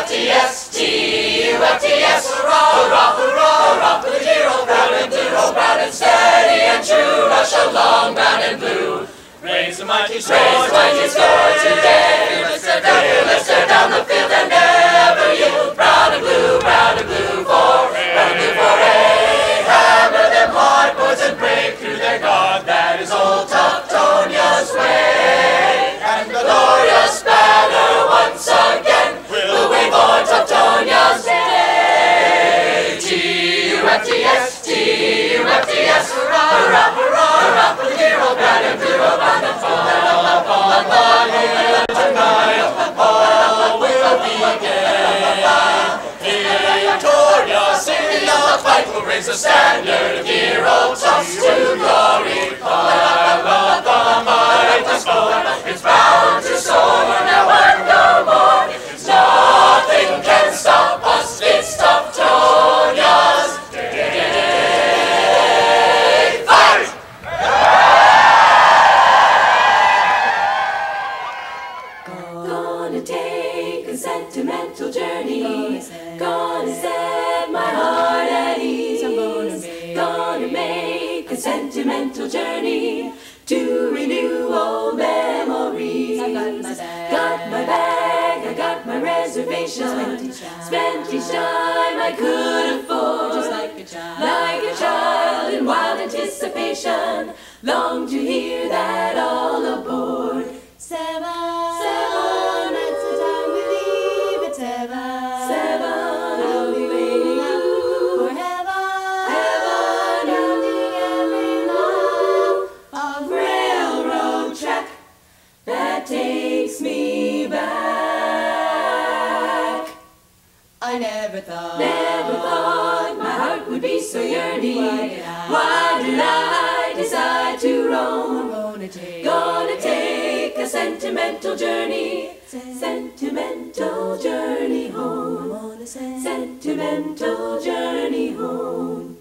T-U-F-T-S, T-U-F-T-S, hurrah, hurrah, hurrah, hurrah for the dear old brown and blue, old brown and steady and true, rush along, brown and blue. Raise the mighty Raise the mighty sword today, let's down, let's tear down the field and never yield, brown and blue, brown and blue for, brown and blue for a. Hammer them hard boys and break through their guard, that is old way, and the glorious banner once again. will wave on Tonia's day. T-U-F-T-S, T-U-F-T-S, hurrah, hurrah, hurrah, for the dear old brown and blue upon the fall, upon the tonight, all will be gay. Victoria, sing the fight, will raise the standard dear old Tufts to glory. Fire of the mighty sport, it's bound to soar Spent each time I could afford, just like a child, like a child in wild anticipation. Long to hear that all Why did I, why did I decide to roam? I'm gonna take, gonna take a sentimental journey, sentimental journey home. On a sentimental journey home.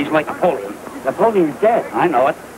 Brains like Napoleon. Napoleon's dead. I know it.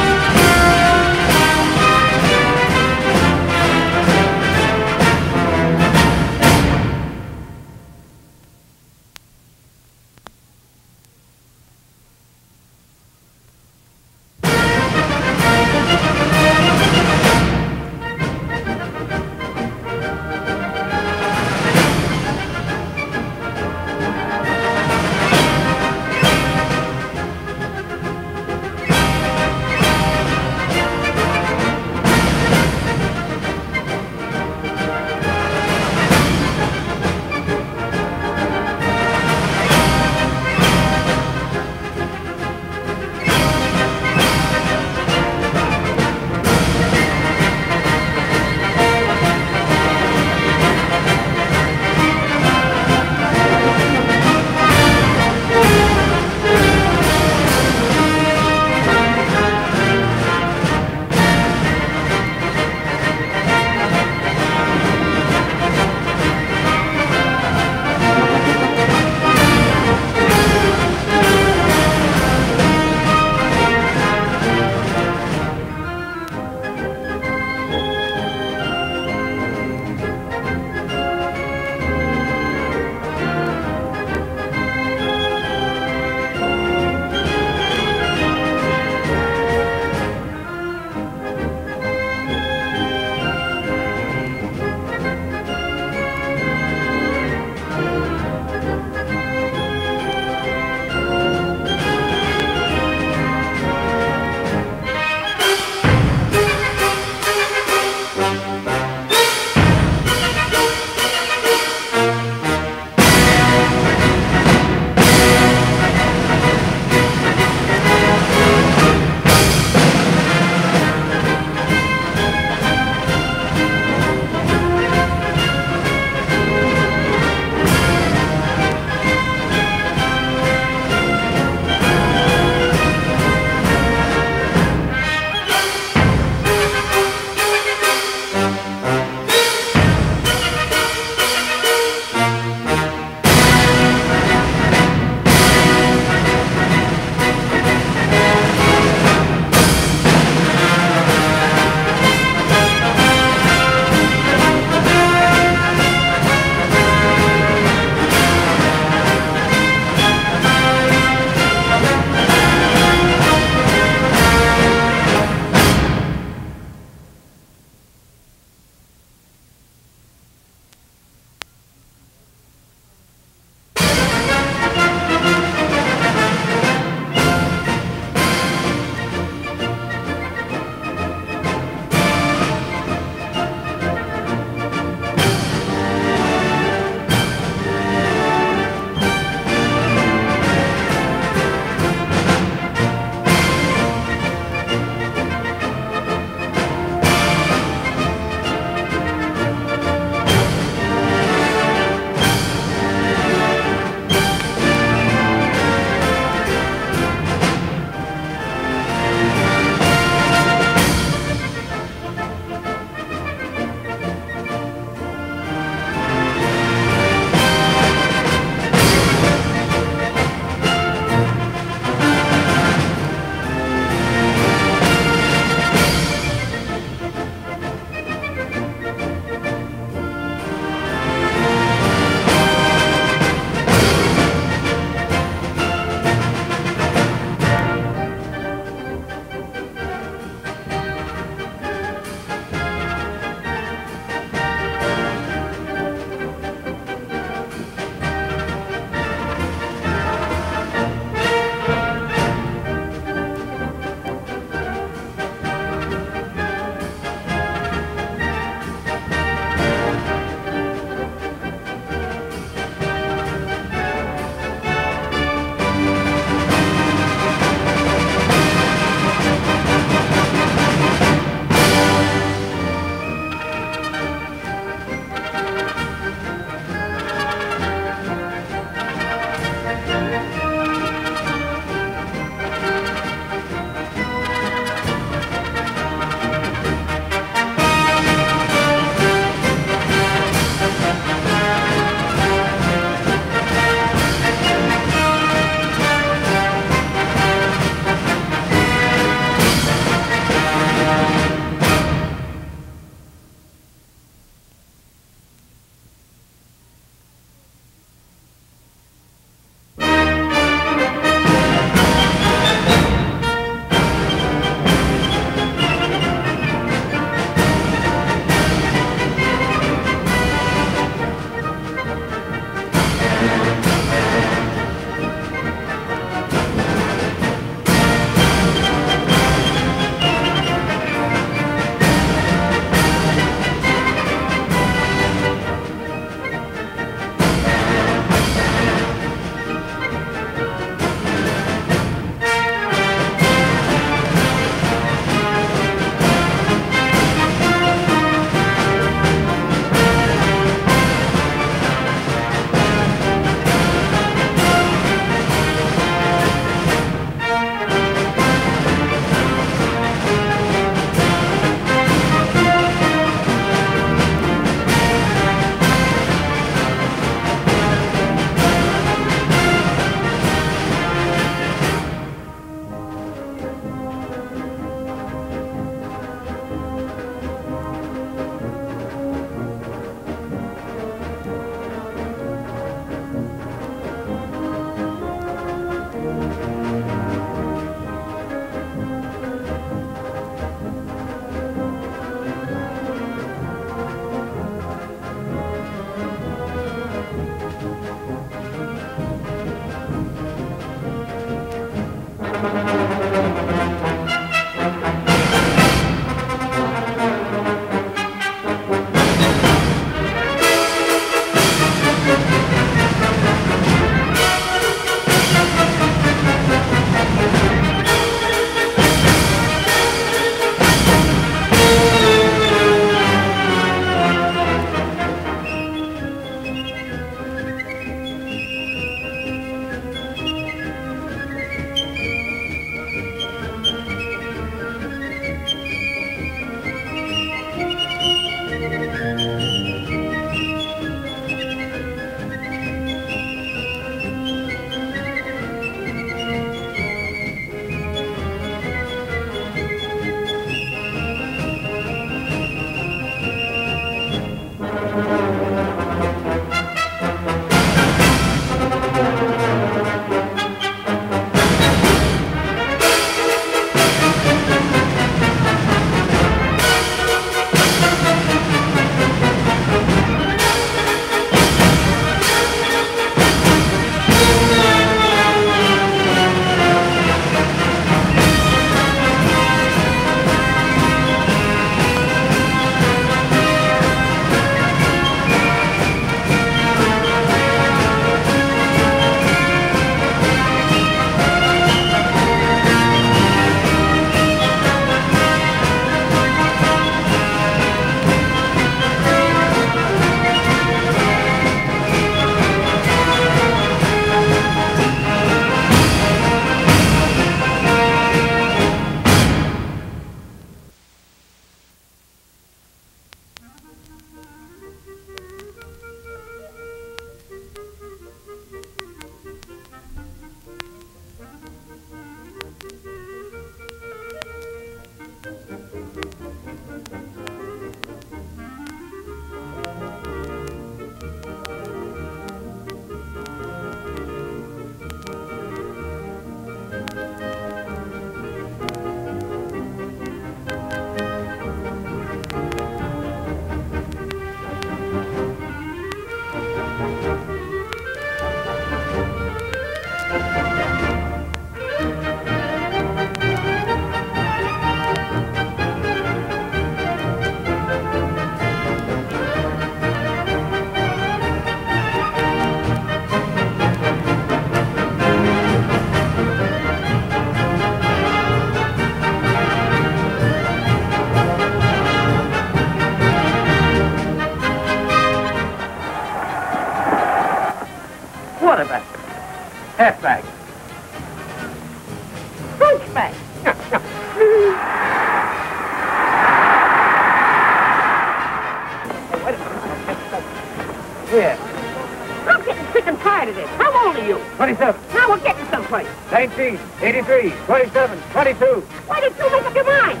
tired of this. How old are you? 27. Now we're getting someplace. 19, 83, 27, 22. Why did you make up your mind?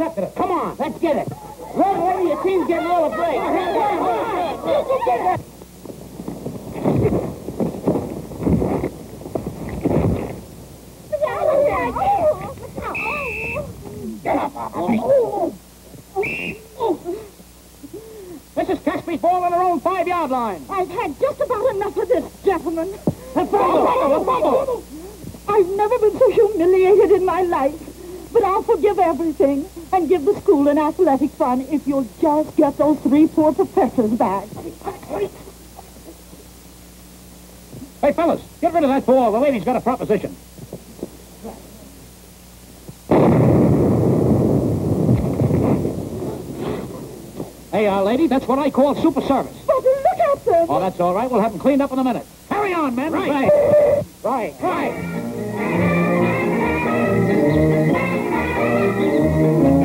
Accepted it. Come on, let's get it. Red lady, your team's getting all the break. Get up, Bobby. Mrs. Casby's ball on her own five-yard line. I've had just about enough of this, gentlemen. A fumble! A fumble! I've never been so humiliated in my life. I'll forgive everything and give the school an athletic fund if you'll just get those three poor professors back. Hey, fellas, get rid of that ball. The lady's got a proposition. Hey, our lady, that's what I call super service. But look at them. Oh, that's all right. We'll have them cleaned up in a minute. Carry on, men. Right. Right. Right. Thank you.